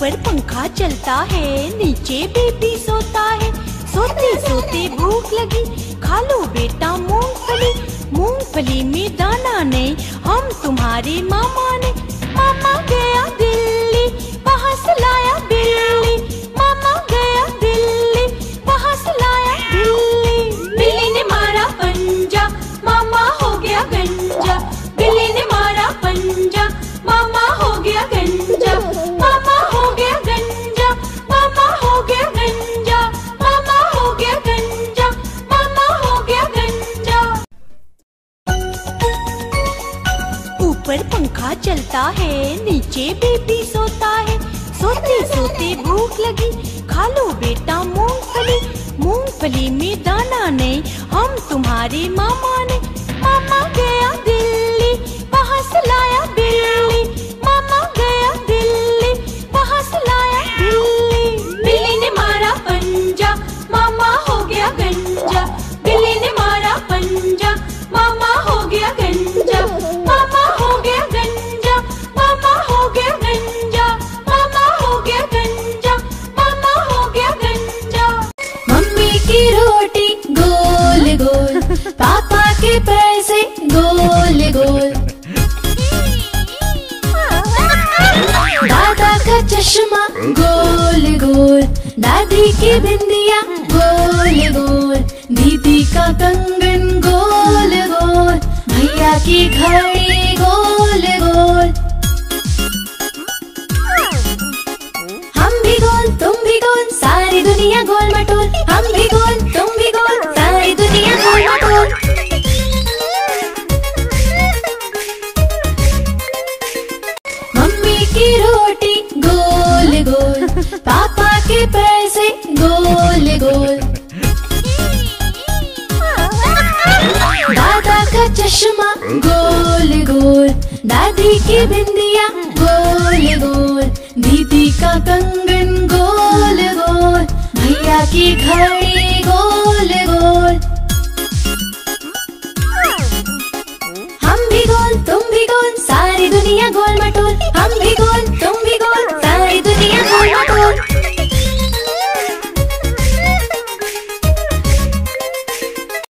ऊपर पंखा चलता है, नीचे बेबी सोता है। सोते सोते भूख लगी, खा लो बेटा मूंगफली। मूंगफली में दाना नहीं, हम तुम्हारे मामा ने। मामा ऊपर पंखा चलता है, नीचे बेबी सोता है। सोते सोते भूख लगी, खा लो बेटा मूंगफली। मूंगफली में दाना नहीं, हम तुम्हारे मामा ने। मामा गया पापा के पैसे गोल गोल। दादा का चश्मा गोल गोल। दादी की बिंदिया गोल गोल। दीदी का कंगन की रोटी, गोल गोल। पापा के पैसे, गोल गोल। दादा का चश्मा, गोल गोल। दादी की बिंदिया, गोल गोल। दीदी का कंगन, गोल गोल। भैया की घड़ी